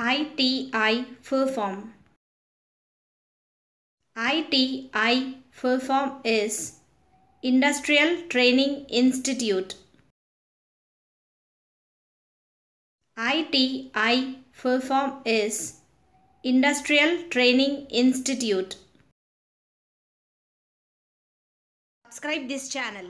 ITI full form. ITI full form is Industrial Training Institute. ITI full form is Industrial Training Institute. Subscribe this channel.